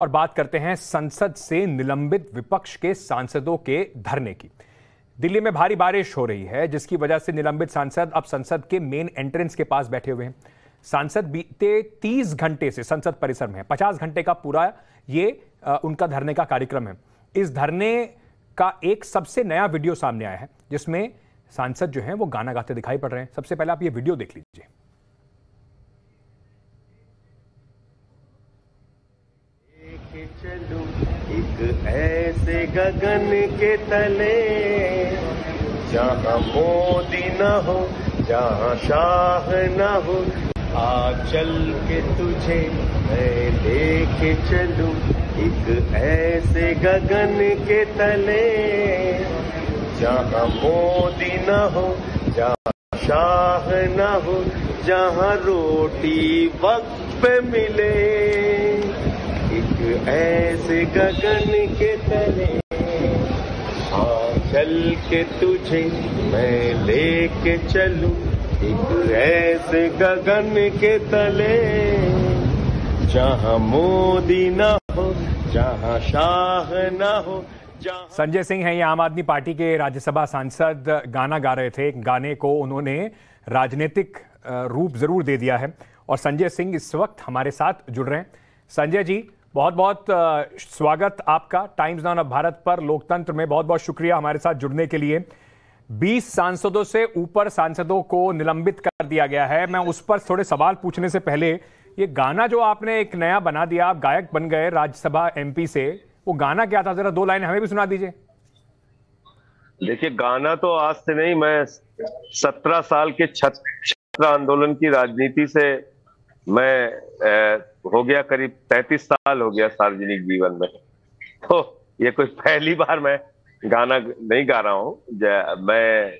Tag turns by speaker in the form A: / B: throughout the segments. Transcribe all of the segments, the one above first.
A: और बात करते हैं संसद से निलंबित विपक्ष के सांसदों के धरने की। दिल्ली में भारी बारिश हो रही है, जिसकी वजह से निलंबित सांसद अब संसद के मेन एंट्रेंस के पास बैठे हुए हैं। सांसद बीते 30 घंटे से संसद परिसर में है 50 घंटे का पूरा ये उनका धरने का कार्यक्रम है। इस धरने का एक सबसे नया वीडियो सामने आया है, जिसमें सांसद जो हैं वो गाना गाते दिखाई पड़ रहे हैं। सबसे पहले आप ये वीडियो देख लीजिए
B: चलूँ एक ऐसे गगन के तले, जहाँ मोदी न हो, जहाँ शाह न हो, आ चल के तुझे मैं लेके चलूँ। एक ऐसे गगन के तले, जहाँ मोदी न हो, जहाँ शाह न हो, जहाँ रोटी वक्त पे मिले। ऐसे गगन के तले चल के तुझे मैं लेके चलूँ। एक ऐसे गगन के तले, जहाँ मोदी न हो, जहाँ शाह न हो
A: संजय सिंह हैं ये आम आदमी पार्टी के राज्यसभा सांसद। गाना गा रहे थे। गाने को उन्होंने राजनीतिक रूप ज़रूर दे दिया है। और संजय सिंह इस वक्त हमारे साथ जुड़ रहे हैं। संजय जी बहुत बहुत स्वागत आपका टाइम्स नाउ ऑफ़ भारत पर लोकतंत्र में। बहुत बहुत शुक्रिया हमारे साथ जुड़ने के लिए। 20 सांसदों से ऊपर सांसदों को निलंबित कर दिया गया है। मैं उस पर थोड़े सवाल पूछने से पहले, ये गाना जो आपने एक नया बना दिया, आप गायक बन गए राज्यसभा एमपी से, वो गाना क्या था? जरा दो लाइन हमें भी सुना दीजिए।
B: देखिए, गाना तो आज से नहीं, मैं सत्रह साल के छत- छात्र आंदोलन की राजनीति से मैं हो गया करीब तैतीस साल हो गया सार्वजनिक जीवन में। तो ये कोई पहली बार मैं गाना नहीं गा रहा हूँ। मैं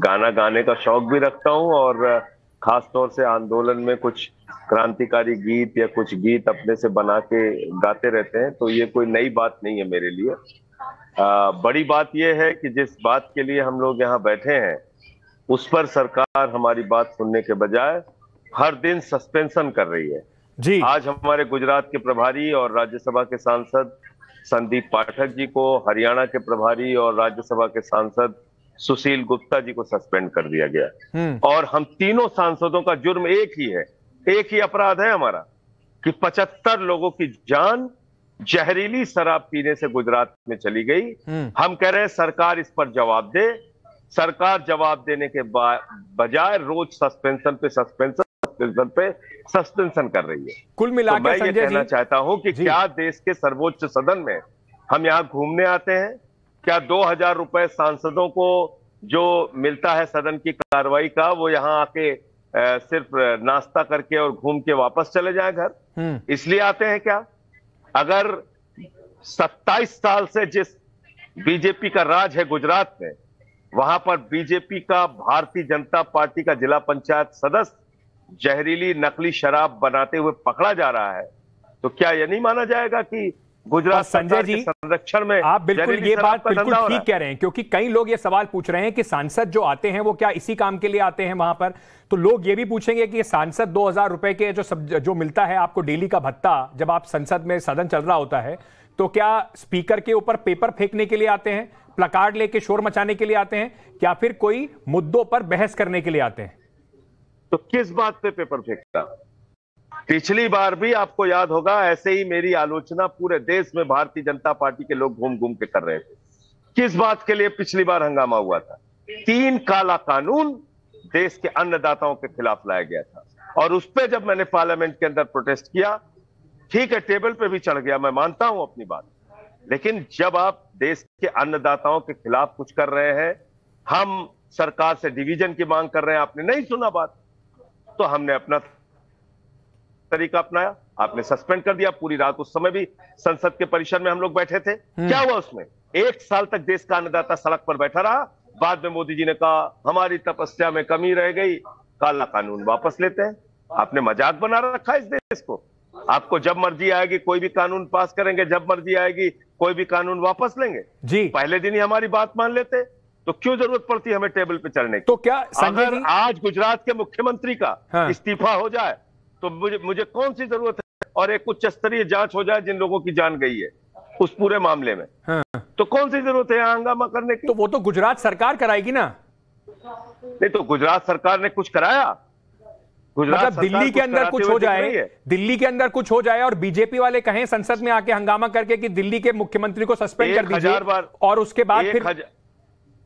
B: गाना गाने का शौक भी रखता हूँ और खास तौर से आंदोलन में कुछ क्रांतिकारी गीत या कुछ गीत अपने से बना के गाते रहते हैं तो ये कोई नई बात नहीं है मेरे लिए। आ, बड़ी बात यह है कि जिस बात के लिए हम लोग यहाँ बैठे हैं उस पर सरकार हमारी बात सुनने के बजाय हर दिन सस्पेंशन कर रही है।
A: जी।
B: आज हमारे गुजरात के प्रभारी और राज्यसभा के सांसद संदीप पाठक जी को हरियाणा के प्रभारी और राज्यसभा के सांसद सुशील गुप्ता जी को सस्पेंड कर दिया गया।
A: हम्म।
B: और हम तीनों सांसदों का जुर्म एक ही है। एक ही अपराध है हमारा कि 75 लोगों की जान जहरीली शराब पीने से गुजरात में चली गई।
A: हम्म।
B: हम कह रहे हैं सरकार इस पर जवाब दे। सरकार जवाब देने के बजाय रोज सस्पेंशन पे सस्पेंशन सस्पेंशन पे सस्पेंशन कर रही है।
A: कुल
B: मिलाकर
A: तो
B: मैं ये कहना चाहता हूँ कि क्या देश के सर्वोच्च सदन में हम यहाँ घूमने आते हैं? क्या दो हज़ार रुपए सांसदों को जो मिलता है सदन की कार्रवाई का वो यहाँ आके सिर्फ़ नाश्ता करके और घूम के वापस चले जाए घर?
A: हम्म।
B: इसलिए आते हैं क्या? अगर 27 साल से जिस बीजेपी का राज है गुजरात में वहाँ पर बीजेपी का भारतीय जनता पार्टी का जिला पंचायत सदस्य जहरीली नकली शराब बनाते हुए पकड़ा जा रहा है तो क्या यह नहीं माना जाएगा कि गुजरात
A: संजय जी,
B: संरक्षण में
A: आप बिल्कुल ये बात बिल्कुल ठीक कह रहे हैं क्योंकि कई लोग ये सवाल पूछ रहे हैं कि सांसद जो आते हैं वो क्या इसी काम के लिए आते हैं वहाँ पर? तो लोग ये भी पूछेंगे कि सांसद दो हज़ार रुपए के जो सब जो मिलता है आपको डेली का भत्ता जब आप संसद में सदन चल रहा होता है तो क्या स्पीकर के ऊपर पेपर फेंकने के लिए आते हैं प्लकार्ड लेके शोर मचाने के लिए आते हैं या फिर कोई मुद्दों पर बहस करने के लिए आते हैं?
B: तो किस बात पे पेपर फेंकता? पिछली बार भी आपको याद होगा, ऐसे ही मेरी आलोचना पूरे देश में भारतीय जनता पार्टी के लोग घूम घूम के कर रहे थे। किस बात के लिए पिछली बार हंगामा हुआ था? तीन काला कानून देश के अन्नदाताओं के खिलाफ लाया गया था। और उस पर जब मैंने पार्लियामेंट के अंदर प्रोटेस्ट किया, ठीक है, टेबल पे भी चढ़ गया, मैं मानता हूँ अपनी बात। लेकिन जब आप देश के अन्नदाताओं के खिलाफ कुछ कर रहे हैं, हम सरकार से डिवीज़न की मांग कर रहे हैं, आपने नहीं सुना बात। तो हमने अपना तरीका अपनाया आपने सस्पेंड कर दिया पूरी रात उस समय भी संसद के परिसर में हम लोग बैठे थे। क्या हुआ उसमें? एक साल तक देश का अन्नदाता सड़क पर बैठा रहा बाद में मोदी जी ने कहा हमारी तपस्या में कमी रह गई काला कानून वापस लेते हैं। आपने मज़ाक बना रखा है इस देश को। आपको जब मर्ज़ी आएगी कोई भी कानून पास करेंगे जब मर्ज़ी आएगी कोई भी कानून वापस लेंगे।
A: जी।
B: पहले दिन ही हमारी बात मान लेते। तो क्यों ज़रूरत पड़ती है हमें टेबल पे चलने की?
A: तो क्या
B: अगर आज गुजरात के मुख्यमंत्री का
A: हाँ।
B: इस्तीफा हो जाए तो मुझे मुझे कौन सी ज़रूरत है? और एक उच्च स्तरीय जाँच हो जाए जिन लोगों की जान गई है उस पूरे मामले में।
A: हाँ।
B: तो कौन सी ज़रूरत है हंगामा करने की?
A: तो वो तो गुजरात सरकार कराएगी ना।
B: नहीं तो गुजरात सरकार ने कुछ कराया? गुजरात
A: मतलब दिल्ली के अंदर कुछ हो जाए दिल्ली के अंदर कुछ हो जाए और बीजेपी वाले कहें संसद में आके हंगामा करके कि दिल्ली के मुख्यमंत्री को सस्पेंड कर दीजिए और उसके बाद फिर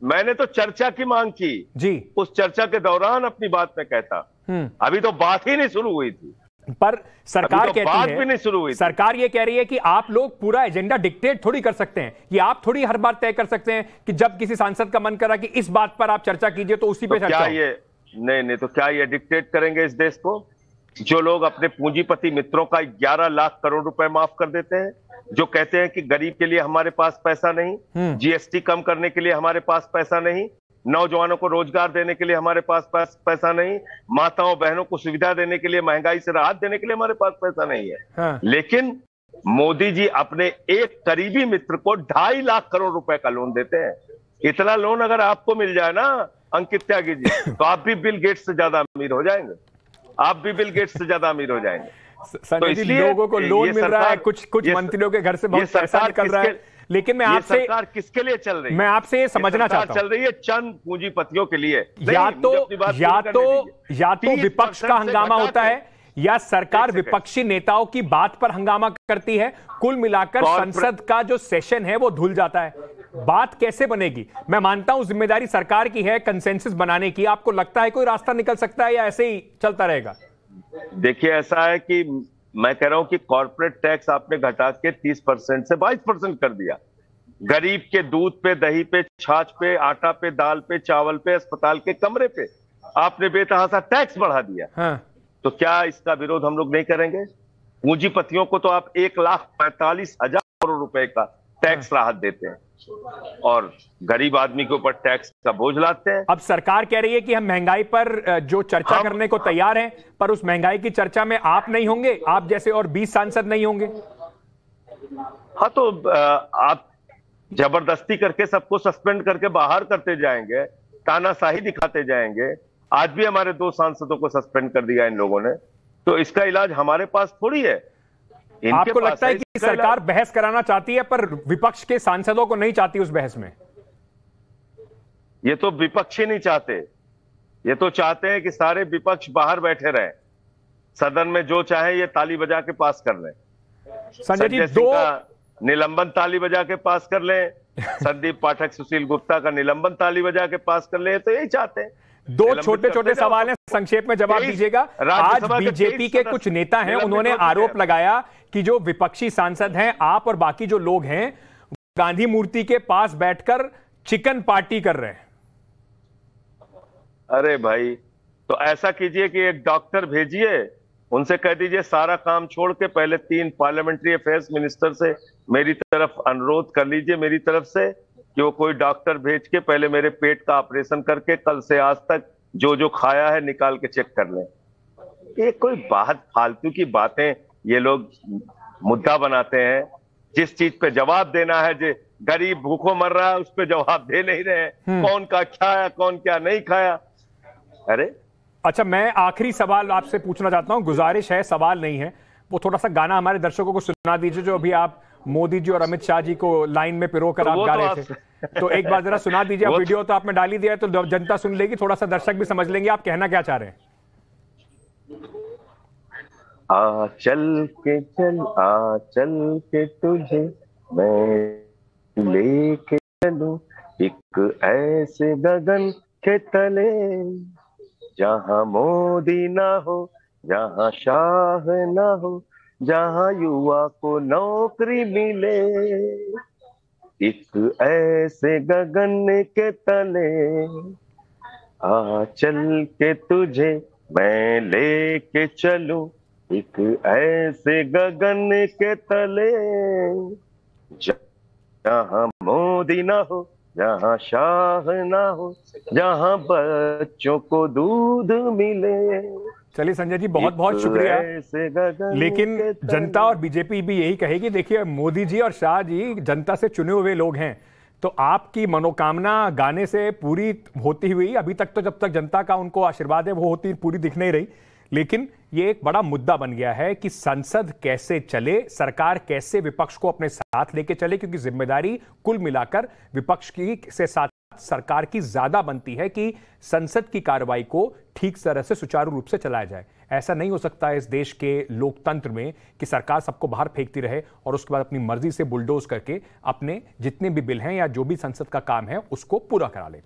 B: मैंने तो चर्चा की मांग की।
A: जी।
B: उस चर्चा के दौरान अपनी बात में कहता
A: हम्म।
B: अभी तो बात ही नहीं शुरू हुई थी।
A: पर सरकार
B: तो बात
A: कहती
B: भी
A: है
B: नहीं शुरू हुई
A: सरकार ये कह रही है कि आप लोग पूरा एजेंडा डिक्टेट थोड़ी कर सकते हैं। ये आप थोड़ी हर बार तय कर सकते हैं कि जब किसी सांसद का मन करा कि इस बात पर आप चर्चा कीजिए तो उसी
B: तो
A: पे चर्चा
B: क्या ये नहीं नहीं तो क्या ये डिक्टेट करेंगे इस देश को? जो लोग अपने पूंजीपति मित्रों का 11 लाख करोड़ रुपए माफ़ कर देते हैं जो कहते हैं कि गरीब के लिए हमारे पास पैसा नहीं
A: हम्म।
B: जीएसटी कम करने के लिए हमारे पास पैसा नहीं नौजवानों को रोज़गार देने के लिए हमारे पास पास पैसा नहीं माताओं बहनों को सुविधा देने के लिए महँगाई से राहत देने के लिए हमारे पास पैसा नहीं है
A: हाँ।
B: लेकिन मोदी जी अपने एक करीबी मित्र को ढाई लाख करोड़ रुपए का लोन देते हैं इतना लोन अगर आपको मिल जाए ना अंकित त्यागी जी तो आप भी बिल गेट्स से ज़्यादा अमीर हो जाएँगे आप भी बिल गेट्स से ज़्यादा अमीर हो जाएँगे
A: संजय जी
B: इसलिए
A: लोगों को लोन मिल रहा है कुछ कुछ मंत्रियों के घर से बहुत पैसा
B: सरकार
A: निकल रहा है लेकिन मैं आपसे
B: सरकार किसके लिए चल रही है?
A: मैं आपसे ये
B: ये
A: समझना चाहता हूँ।
B: चल रही है चंद पूंजीपतियों के लिए।
A: या तो
B: मुझे अपनी बात
A: या तो या तो विपक्ष का हंगामा होता है या सरकार विपक्षी नेताओं की बात पर हंगामा करती है कुल मिलाकर संसद का जो सेशन है वो धुल जाता है। बात कैसे बनेगी? मैं मानता हूँ ज़िम्मेदारी सरकार की है कंसेंसस बनाने की। आपको लगता है कोई रास्ता निकल सकता है या ऐसे ही चलता रहेगा?
B: देखिए ऐसा है कि मैं कह रहा हूँ कि कॉर्पोरेट टैक्स आपने घटा के 30 परसेंट से 22 परसेंट कर दिया। गरीब के दूध पे दही पे छाछ पे आटा पे दाल पे चावल पे अस्पताल के कमरे पे आपने बेतहासा टैक्स बढ़ा दिया।
A: हाँ।
B: तो क्या इसका विरोध हम लोग नहीं करेंगे? पूंजीपतियों को तो आप एक लाख पैंतालीस हज़ार करोड़ रुपए का टैक्स राहत देते हैं। और गरीब आदमी के ऊपर टैक्स का बोझ लाते हैं।
A: अब सरकार कह रही है कि हम महँगाई पर जो चर्चा करने को तैयार हैं पर उस महँगाई की चर्चा में आप नहीं होंगे आप जैसे और 20 सांसद नहीं होंगे।
B: हाँ तो आप ज़बरदस्ती करके सबको सस्पेंड करके बाहर करते जाएँगे तानाशाही दिखाते जाएँगे। आज भी हमारे दो सांसदों को सस्पेंड कर दिया इन लोगों ने। तो इसका इलाज हमारे पास थोड़ी है।
A: आपको लगता है कि सरकार बहस कराना चाहती है पर विपक्ष के सांसदों को नहीं चाहती उस बहस में?
B: ये तो विपक्ष ही नहीं चाहते। ये तो चाहते हैं कि सारे विपक्ष बाहर बैठे रहे। सदन में जो चाहे ये ताली बजा के पास कर लें।
A: संजय जी दो
B: निलंबन ताली बजा के पास कर लें। संदीप पाठक सुशील गुप्ता का निलंबन ताली बजा के पास कर ले तो यही चाहते हैं।
A: दो छोटे छोटे सवाल हैं संक्षेप में जवाब दीजिएगा। आज बीजेपी के कुछ नेता हैं उन्होंने आरोप लगाया कि जो विपक्षी सांसद हैं आप और बाकी जो लोग हैं गांधी मूर्ति के पास बैठकर चिकन पार्टी कर रहे हैं।
B: अरे भाई तो ऐसा कीजिए कि एक डॉक्टर भेजिए उनसे कह दीजिए सारा काम छोड़ के पहले तीन पार्लियामेंट्री अफेयर्स मिनिस्टर से मेरी तरफ़ अनुरोध कर लीजिए मेरी तरफ़ से। कि वो कोई डॉक्टर भेज के पहले मेरे पेट का ऑपरेशन करके कल से आज तक जो जो खाया है निकाल के चेक कर लें। ये कोई बात फालतू की बातें ये लोग मुद्दा बनाते हैं। जिस चीज़ पे जवाब देना है जो गरीब भूखों मर रहा है उस पर जवाब दे नहीं रहे कौन का खाया कौन क्या नहीं खाया? अरे?
A: अच्छा मैं आखिरी सवाल आपसे पूछना चाहता हूँ। गुजारिश है सवाल नहीं है। वो थोड़ा सा गाना हमारे दर्शकों को सुना दीजिए जो अभी आप मोदी जी और अमित शाह जी को लाइन में पिरो कर
B: तो
A: आप गा
B: तो
A: रहे थे। तो एक बार जरा सुना दीजिए आप वीडियो तो आपने डाली दिया है तो जनता सुन लेगी थोड़ा सा दर्शक भी समझ लेंगे आप कहना क्या चाह रहे हैं?
B: आ चल के चल आ चल के तुझे मैं लेके चलूँ एक ऐसे गगन के तले जहाँ मोदी ना हो जहाँ शाह न हो, जहाँ युवा को नौकरी मिले। एक ऐसे गगन के तले, आ चल के तुझे मैं लेके चलूँ। एक ऐसे गगन के तले, जहाँ मोदी ना हो, जहाँ शाह ना हो, जहाँ बच्चों को दूध मिले।
A: चलिए संजय जी बहुत बहुत शुक्रिया। लेकिन जनता और बीजेपी भी यही कहेगी देखिए मोदी जी और शाह जी जनता से चुने हुए लोग हैं तो आपकी मनोकामना गाने से पूरी होती हुई अभी तक तो जब तक जनता का उनको आशीर्वाद है वो होती पूरी दिख नहीं रही। लेकिन ये एक बड़ा मुद्दा बन गया है कि संसद कैसे चले सरकार कैसे विपक्ष को अपने साथ लेके चले क्योंकि ज़िम्मेदारी कुल मिलाकर विपक्ष की से साथ सरकार की ज़्यादा बनती है कि संसद की कार्रवाई को ठीक तरह से सुचारू रूप से चलाया जाए। ऐसा नहीं हो सकता इस देश के लोकतंत्र में कि सरकार सबको बाहर फेंकती रहे और उसके बाद अपनी मर्ज़ी से बुलडोज करके अपने जितने भी बिल हैं या जो भी संसद का काम है उसको पूरा करा ले।